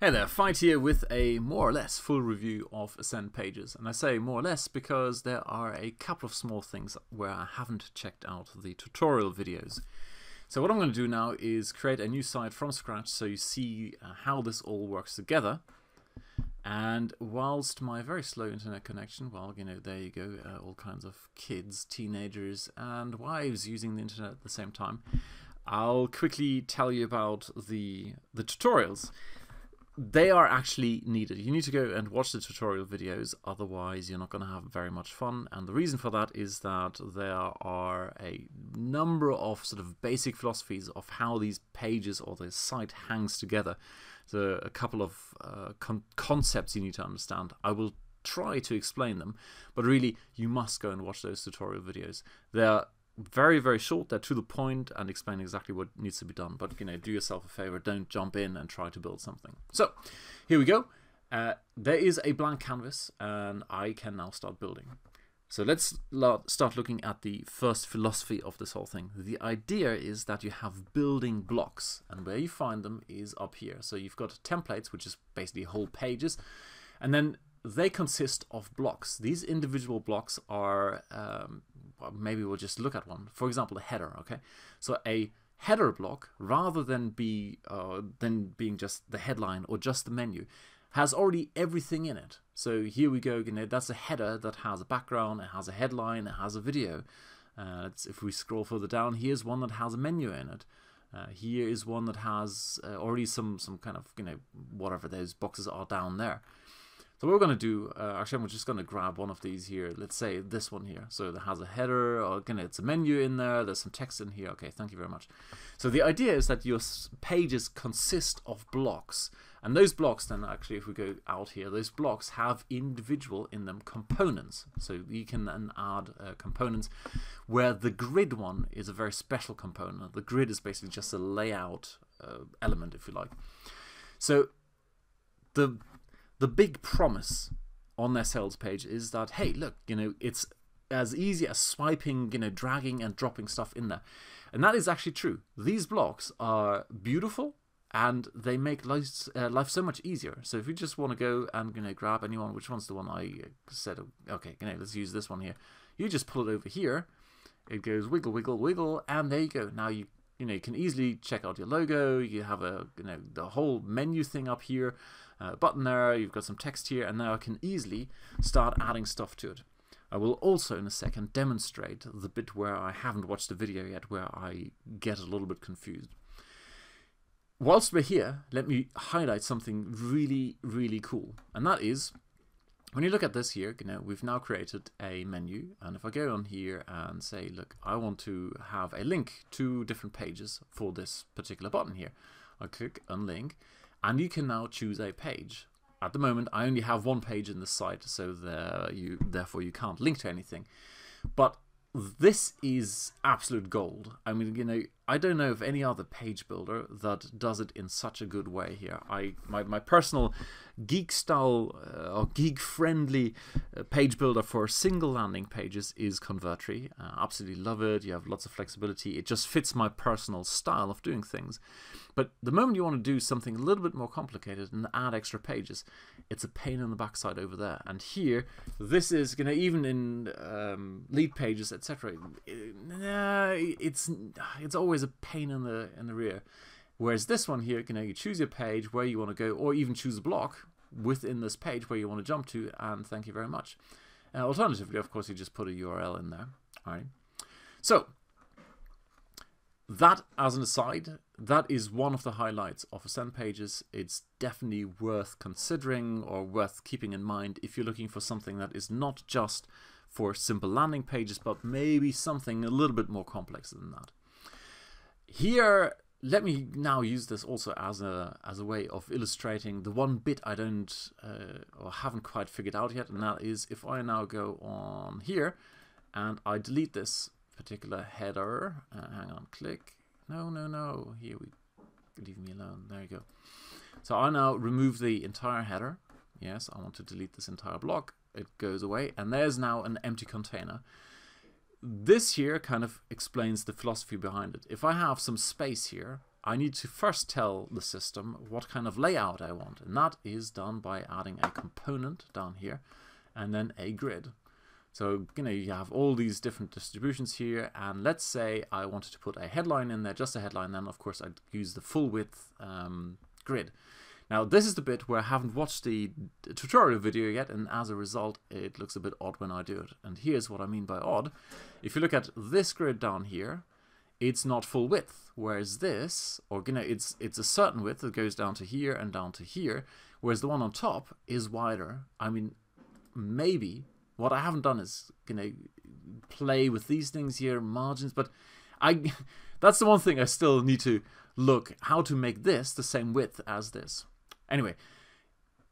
Hey there, Veit here with a more or less full review of Ascend Pages. And I say more or less because there are a couple of small things where I haven't checked out the tutorial videos. So what I'm going to do now is create a new site from scratch so you see uh, how this all works together. And whilst my very slow internet connection, well, you know, there you go, uh, all kinds of kids, teenagers, and wives using the internet at the same time, I'll quickly tell you about the the tutorials they are actually needed. You need to go and watch the tutorial videos, otherwise you're not going to have very much fun. And the reason for that is that there are a number of sort of basic philosophies of how these pages or the site hangs together. So a couple of uh, con concepts you need to understand. I will try to explain them, but really you must go and watch those tutorial videos. They're very very short they're to the point and explain exactly what needs to be done. But you know do yourself a favor don't jump in and try to build something. So here we go. Uh, there is a blank canvas and I can now start building. So let's start looking at the first philosophy of this whole thing. The idea is that you have building blocks and where you find them is up here. So you've got templates which is basically whole pages and then they consist of blocks. These individual blocks are um, maybe we'll just look at one. For example, a header. Okay, so a header block, rather than be uh, than being just the headline or just the menu, has already everything in it. So here we go. You know, that's a header that has a background, it has a headline, it has a video. Uh, if we scroll further down, here's one that has a menu in it. Uh, here is one that has uh, already some some kind of you know whatever those boxes are down there. So what we're going to do, uh, actually I'm just going to grab one of these here. Let's say this one here. So it has a header, again it's a menu in there, there's some text in here. Okay, thank you very much. So the idea is that your pages consist of blocks. And those blocks then actually, if we go out here, those blocks have individual in them components. So you can then add uh, components where the grid one is a very special component. The grid is basically just a layout uh, element, if you like. So the the big promise on their sales page is that, hey, look, you know, it's as easy as swiping, you know, dragging and dropping stuff in there. And that is actually true. These blocks are beautiful and they make life, uh, life so much easier. So if you just want to go and you know grab anyone, which one's the one I said? Okay, you know, let's use this one here. You just pull it over here. It goes wiggle, wiggle, wiggle, and there you go. Now you you know you can easily check out your logo. You have a you know the whole menu thing up here uh, button there, you've got some text here, and now I can easily start adding stuff to it. I will also in a second demonstrate the bit where I haven't watched the video yet, where I get a little bit confused. Whilst we're here, let me highlight something really, really cool, and that is when you look at this here, you know, we've now created a menu, and if I go on here and say, look, I want to have a link to different pages for this particular button here, I click unlink, and you can now choose a page. At the moment, I only have one page in the site, so there you therefore you can't link to anything. But this is absolute gold. I mean, you know, I don't know of any other page builder that does it in such a good way here. I my, my personal geek style uh, or geek friendly uh, page builder for single landing pages is Convertri. Uh, absolutely love it. You have lots of flexibility. It just fits my personal style of doing things. But the moment you want to do something a little bit more complicated and add extra pages, it's a pain in the backside over there. And here, this is going to, even in um, Leadpages, etc., it's, it's always a pain in the, in the rear. Whereas this one here, you know, you choose your page where you want to go, or even choose a block within this page where you want to jump to, and thank you very much. Alternatively, of course, you just put a URL in there. All right. So that as an aside, that is one of the highlights of Ascend Pages. It's definitely worth considering or worth keeping in mind if you're looking for something that is not just for simple landing pages, but maybe something a little bit more complex than that. Here, let me now use this also as a as a way of illustrating the one bit I don't uh, or haven't quite figured out yet, and that is if I now go on here and I delete this particular header. Uh, hang on, click. No, no, no. Here we leave me alone. There you go. So I now remove the entire header. Yes, I want to delete this entire block. It goes away, and there's now an empty container. This here kind of explains the philosophy behind it. If I have some space here, I need to first tell the system what kind of layout I want. And that is done by adding a component down here and then a grid. So, you know, you have all these different distributions here, and let's say I wanted to put a headline in there, just a headline, then of course I'd use the full width um, grid. Now, this is the bit where I haven't watched the tutorial video yet, and as a result, it looks a bit odd when I do it. And here's what I mean by odd. If you look at this grid down here, it's not full width, whereas this, or you know, it's it's a certain width that goes down to here and down to here, whereas the one on top is wider. I mean, maybe what I haven't done is you know play with these things here, margins, but I that's the one thing I still need to look how to make this the same width as this. Anyway,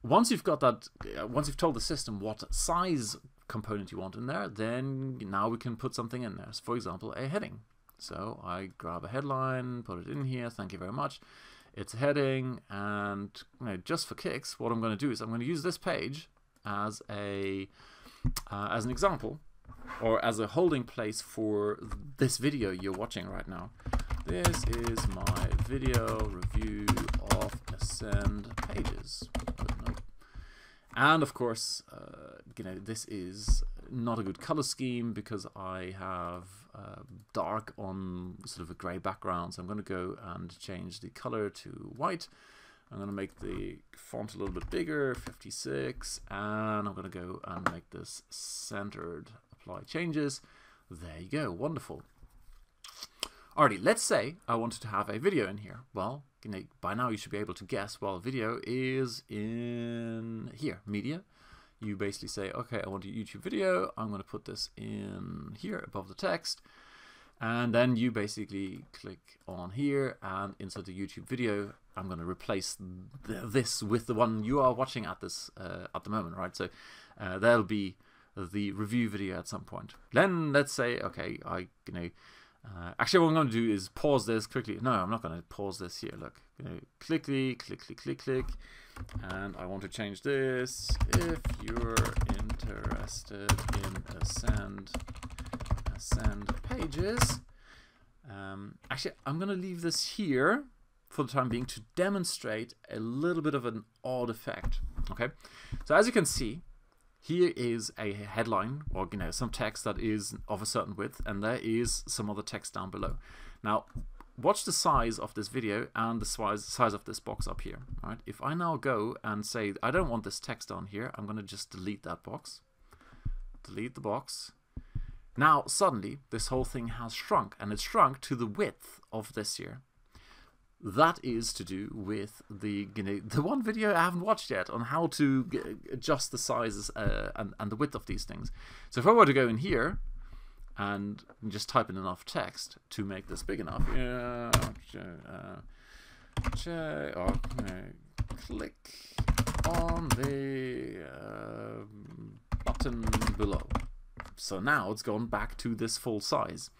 once you've got that, uh, once you've told the system what size component you want in there, then now we can put something in there. So for example, a heading. So I grab a headline, put it in here, thank you very much. It's a heading, and you know, just for kicks, what I'm going to do is I'm going to use this page as a uh, as an example or as a holding place for this video you're watching right now. This is my video review of Ascend Pages. And of course, uh, you know, this is not a good color scheme because I have uh, dark on sort of a gray background. So I'm going to go and change the color to white. I'm going to make the font a little bit bigger, 56, and I'm going to go and make this centered. Apply changes. There you go, wonderful. Alrighty, let's say I wanted to have a video in here. Well, by now you should be able to guess, well, video is in here, media. You basically say, okay, I want a YouTube video. I'm going to put this in here above the text. And then you basically click on here and insert the YouTube video, I'm going to replace th this with the one you are watching at this uh, at the moment, right? So uh, there'll be the review video at some point. Then let's say, okay, I you know, uh, actually what I'm going to do is pause this quickly. No, I'm not going to pause this here. Look, clickly, click, click, click, click, and I want to change this. If you're interested in ascend ascend pages. Um, actually, I'm going to leave this here for the time being to demonstrate a little bit of an odd effect. Okay, so as you can see, here is a headline or you know some text that is of a certain width, and there is some other text down below. Now, watch the size of this video and the size size of this box up here. Right? If I now go and say I don't want this text down here, I'm going to just delete that box. Delete the box now, suddenly, this whole thing has shrunk, and it's shrunk to the width of this here. That is to do with the the one video I haven't watched yet on how to adjust the sizes uh, and, and the width of these things. So if I were to go in here and just type in enough text to make this big enough, yeah, uh, or, click on the uh, button below. So now it's gone back to this full size.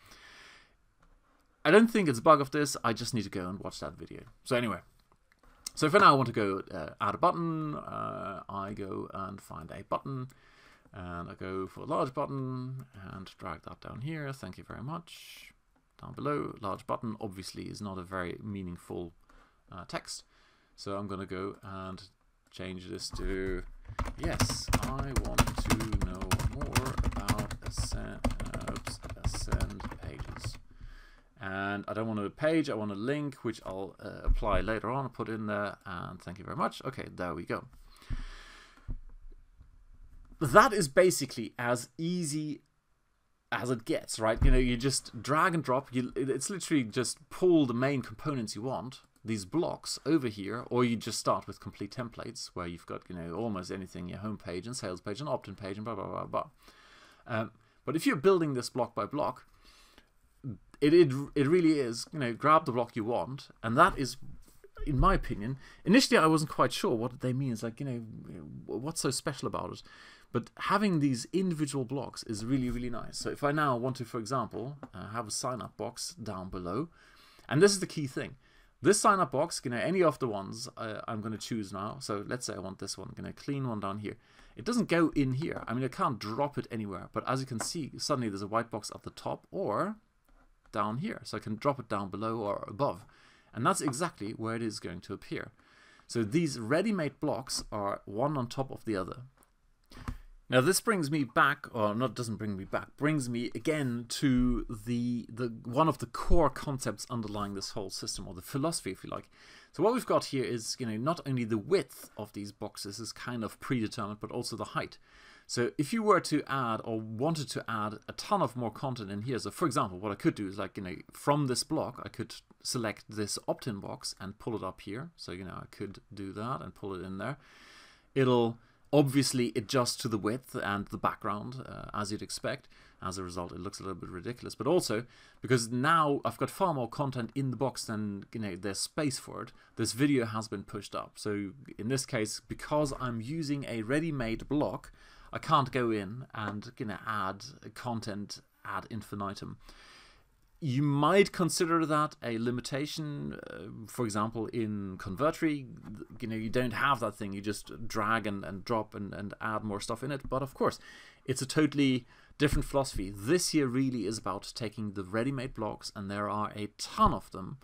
I don't think it's a bug of this, I just need to go and watch that video. So anyway, so for now I want to go uh, add a button, uh, I go and find a button, and I go for a large button, and drag that down here, thank you very much. Down below, large button obviously is not a very meaningful uh, text, so I'm going to go and change this to, yes, I want to know more ascend, ascend pages. And I don't want a page, I want a link, which I'll uh, apply later on, put in there, and thank you very much. Okay, there we go. That is basically as easy as it gets, right? You know, you just drag and drop. You, it's literally just pull the main components you want, these blocks over here, or you just start with complete templates where you've got, you know, almost anything, your home page and sales page and opt-in page and blah, blah, blah, blah. Um, but if you're building this block by block, it, it, it really is, you know, grab the block you want, and that is, in my opinion, initially I wasn't quite sure what they mean. It's like, you know, what's so special about it? But having these individual blocks is really, really nice. So if I now want to, for example, uh, have a sign up box down below, and this is the key thing. This sign up box, you know, any of the ones uh, I'm going to choose now. So let's say I want this one, I'm going to clean one down here. It doesn't go in here. I mean, I can't drop it anywhere. But as you can see, suddenly there's a white box at the top or down here. So I can drop it down below or above. And that's exactly where it is going to appear. So these ready-made blocks are one on top of the other. Now this brings me back, or not doesn't bring me back, brings me again to the the one of the core concepts underlying this whole system, or the philosophy, if you like. So what we've got here is, you know, not only the width of these boxes is kind of predetermined, but also the height. So if you were to add or wanted to add a ton of more content in here, so for example, what I could do is like, you know, from this block, I could select this opt-in box and pull it up here. So, you know, I could do that and pull it in there. It'll obviously adjust to the width and the background uh, as you'd expect. As a result, it looks a little bit ridiculous. But also, because now I've got far more content in the box than you know there's space for it, this video has been pushed up. So in this case, because I'm using a ready-made block, I can't go in and you know add content ad infinitum you might consider that a limitation. Uh, for example, in Convertri, you know, you don't have that thing. You just drag and, and drop and, and add more stuff in it. But of course, it's a totally different philosophy. This here really is about taking the ready-made blocks, and there are a ton of them,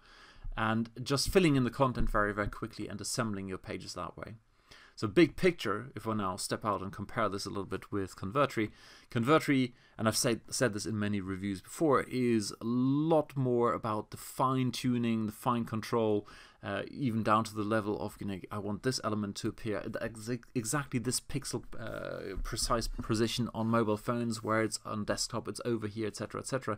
and just filling in the content very, very quickly and assembling your pages that way. So big picture, if I now step out and compare this a little bit with Convertri, Convertri, and I've said, said this in many reviews before, is a lot more about the fine tuning, the fine control, uh, even down to the level of, you know, I want this element to appear exactly this pixel uh, precise position on mobile phones, where it's on desktop, it's over here, etc., etc.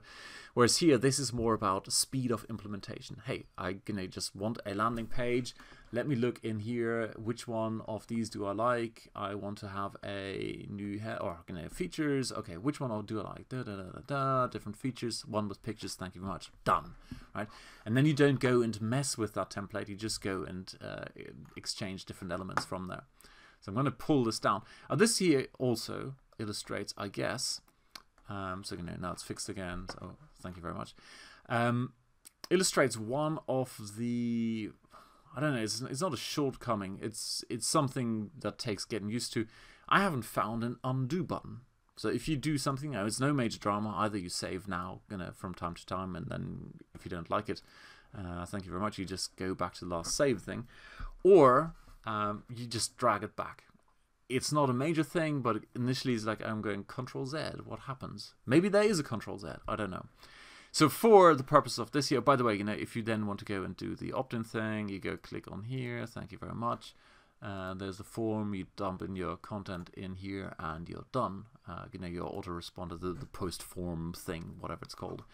Whereas here, this is more about speed of implementation. Hey, I you know just want a landing page let me look in here which one of these do I like. I want to have a new head or you know, features? Okay which one do I like? Da, da, da, da, da, different features. One with pictures. Thank you very much. Done. Right? And then you don't go and mess with that template. You just go and uh, exchange different elements from there. So I'm going to pull this down. Uh, this here also illustrates I guess um, so you know now it's fixed again. So thank you very much. Um, illustrates one of the I don't know. It's, it's not a shortcoming. It's it's something that takes getting used to. I haven't found an undo button. So if you do something, now it's no major drama. Either you save now, you know, from time to time, and then if you don't like it, uh, thank you very much. You just go back to the last save thing, or um, you just drag it back. It's not a major thing, but initially it's like I'm going Control Z. What happens? Maybe there is a Control Z. I don't know. So for the purpose of this here, by the way, you know, if you then want to go and do the opt-in thing, you go click on here. Thank you very much. Uh, there's the form. You dump in your content in here, and you're done. Uh, you know, your autoresponder, the, the post form thing, whatever it's called.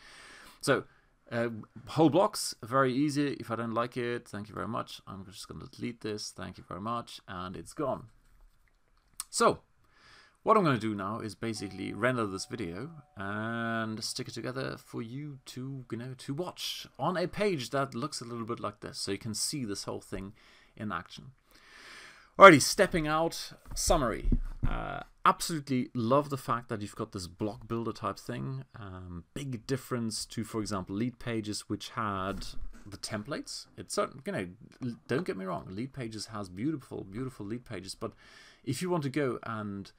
So uh, whole blocks, very easy. If I don't like it, thank you very much. I'm just going to delete this. Thank you very much, and it's gone. So what I'm going to do now is basically render this video and stick it together for you to, you know, to watch on a page that looks a little bit like this, so you can see this whole thing in action. Alrighty, stepping out, summary. Uh, absolutely love the fact that you've got this block builder type thing. Um, big difference to, for example, Leadpages, which had the templates. It's certain, you know, don't get me wrong, Leadpages has beautiful, beautiful lead pages, but if you want to go and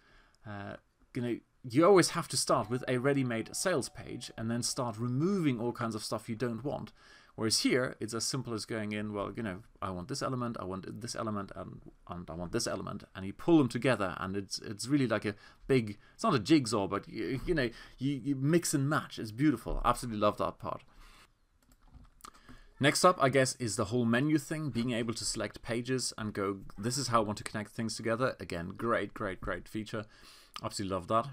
uh, you know, you always have to start with a ready-made sales page and then start removing all kinds of stuff you don't want. Whereas here, it's as simple as going in, well, you know, I want this element, I want this element, and, and I want this element, and you pull them together, and it's it's really like a big, it's not a jigsaw, but, you, you know, you, you mix and match. It's beautiful. Absolutely love that part. Next up, I guess, is the whole menu thing, being able to select pages and go, this is how I want to connect things together. Again, great, great, great feature. Absolutely love that.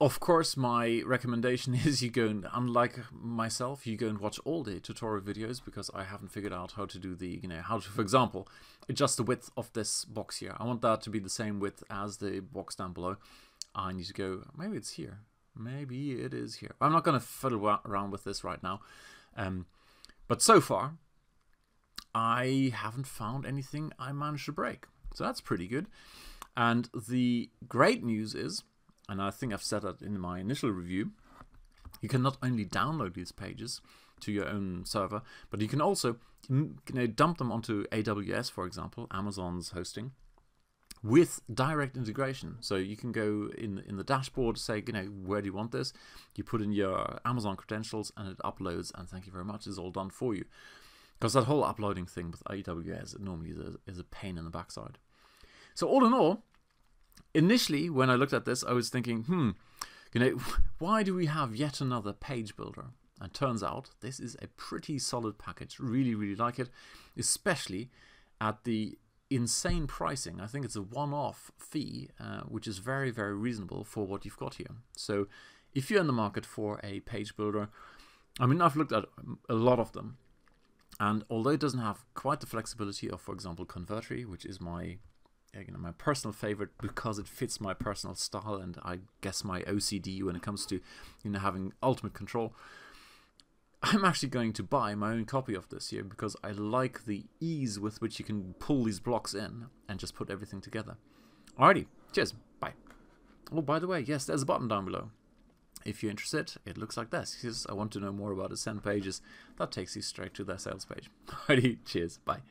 Of course, my recommendation is you go and, unlike myself, you go and watch all the tutorial videos because I haven't figured out how to do the, you know, how to, for example, adjust the width of this box here. I want that to be the same width as the box down below. I need to go, maybe it's here. Maybe it is here. I'm not going to fiddle around with this right now. Um, but so far, I haven't found anything I managed to break. So that's pretty good. And the great news is, and I think I've said that in my initial review, you can not only download these pages to your own server, but you can also you know, dump them onto AWS, for example, Amazon's hosting, with direct integration. So you can go in in the dashboard, say, you know, where do you want this? You put in your Amazon credentials and it uploads, and thank you very much, it's all done for you. Because that whole uploading thing with AWS normally is a, is a pain in the backside. So all in all, initially when I looked at this, I was thinking, hmm, you know, why do we have yet another page builder? And turns out this is a pretty solid package. Really, really like it, especially at the insane pricing. I think it's a one-off fee, uh, which is very, very reasonable for what you've got here. So if you're in the market for a page builder, I mean, I've looked at a lot of them. And although it doesn't have quite the flexibility of, for example, Convertri, which is my you know, my personal favorite because it fits my personal style and I guess my OCD when it comes to you know having ultimate control. I'm actually going to buy my own copy of this here because I like the ease with which you can pull these blocks in and just put everything together. Alrighty, cheers, bye. Oh, by the way, yes, there's a button down below. If you're interested, it looks like this. I want to know more about Ascend Pages. That takes you straight to their sales page. Alrighty, cheers, bye.